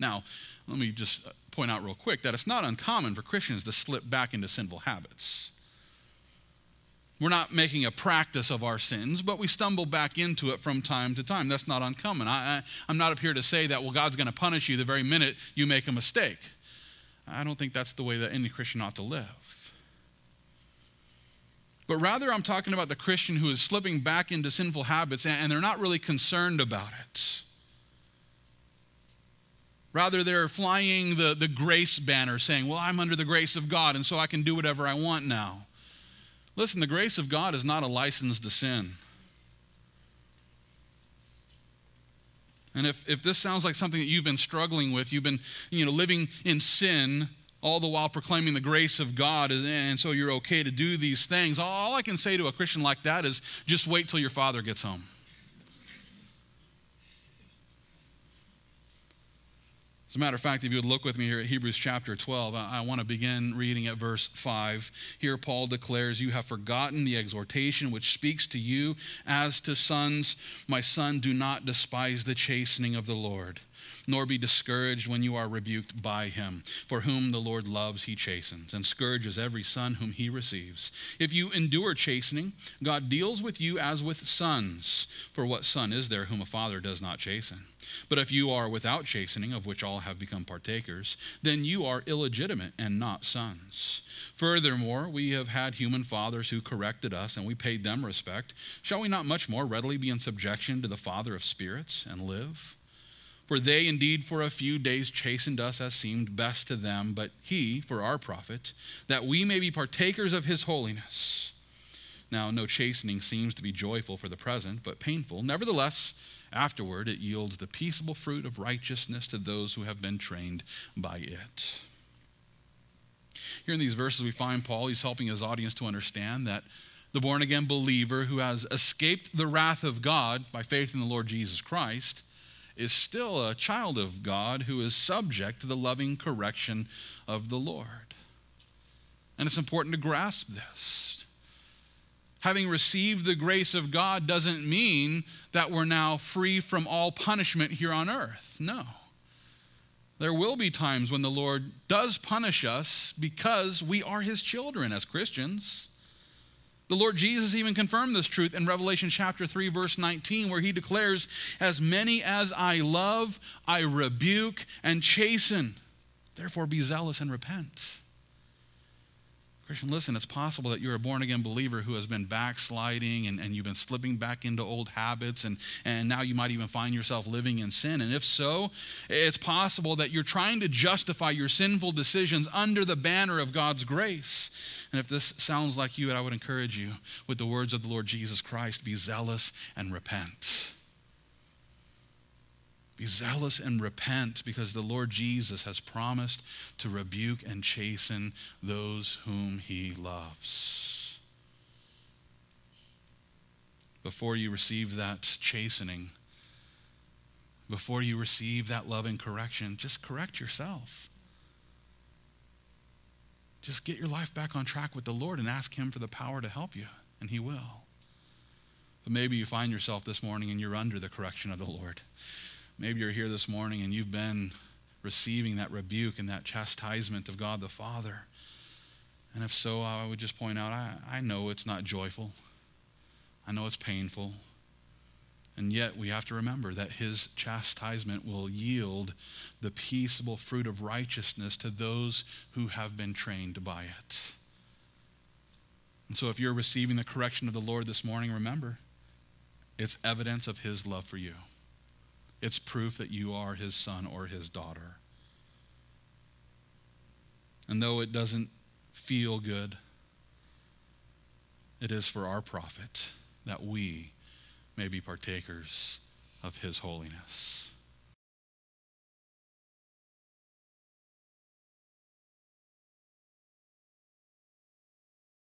Now, let me just point out real quick that it's not uncommon for Christians to slip back into sinful habits. We're not making a practice of our sins, but we stumble back into it from time to time. That's not uncommon. I, am not up here to say that, well, God's going to punish you the very minute you make a mistake. I don't think that's the way that any Christian ought to live. But rather, I'm talking about the Christian who is slipping back into sinful habits and they're not really concerned about it. Rather, they're flying the, the grace banner saying, Well, I'm under the grace of God, and so I can do whatever I want now. Listen, the grace of God is not a license to sin. And if, if this sounds like something that you've been struggling with, you've been you know, living in sin all the while proclaiming the grace of God, and so you're okay to do these things, all I can say to a Christian like that is just wait till your father gets home. As a matter of fact, if you would look with me here at Hebrews chapter 12, I, I want to begin reading at verse 5. Here, Paul declares, You have forgotten the exhortation which speaks to you as to sons. My son, do not despise the chastening of the Lord nor be discouraged when you are rebuked by him. For whom the Lord loves, he chastens, and scourges every son whom he receives. If you endure chastening, God deals with you as with sons. For what son is there whom a father does not chasten? But if you are without chastening, of which all have become partakers, then you are illegitimate and not sons. Furthermore, we have had human fathers who corrected us, and we paid them respect. Shall we not much more readily be in subjection to the Father of spirits and live? For they indeed for a few days chastened us as seemed best to them, but he for our profit, that we may be partakers of his holiness. Now, no chastening seems to be joyful for the present, but painful. Nevertheless, Afterward, it yields the peaceable fruit of righteousness to those who have been trained by it. Here in these verses, we find Paul, he's helping his audience to understand that the born again believer who has escaped the wrath of God by faith in the Lord Jesus Christ is still a child of God who is subject to the loving correction of the Lord. And it's important to grasp this having received the grace of God doesn't mean that we're now free from all punishment here on earth. No. There will be times when the Lord does punish us because we are his children as Christians. The Lord Jesus even confirmed this truth in Revelation chapter 3 verse 19 where he declares, "As many as I love, I rebuke and chasten. Therefore be zealous and repent." Christian, listen, it's possible that you're a born again believer who has been backsliding and, and you've been slipping back into old habits, and, and now you might even find yourself living in sin. And if so, it's possible that you're trying to justify your sinful decisions under the banner of God's grace. And if this sounds like you, I would encourage you with the words of the Lord Jesus Christ be zealous and repent. Be zealous and repent because the Lord Jesus has promised to rebuke and chasten those whom he loves. Before you receive that chastening, before you receive that loving correction, just correct yourself. Just get your life back on track with the Lord and ask Him for the power to help you, and He will. But maybe you find yourself this morning and you're under the correction of the Lord. Maybe you're here this morning and you've been receiving that rebuke and that chastisement of God the Father. And if so, I would just point out I, I know it's not joyful, I know it's painful. And yet we have to remember that his chastisement will yield the peaceable fruit of righteousness to those who have been trained by it. And so if you're receiving the correction of the Lord this morning, remember, it's evidence of his love for you. It's proof that you are his son or his daughter. And though it doesn't feel good, it is for our profit that we may be partakers of his holiness.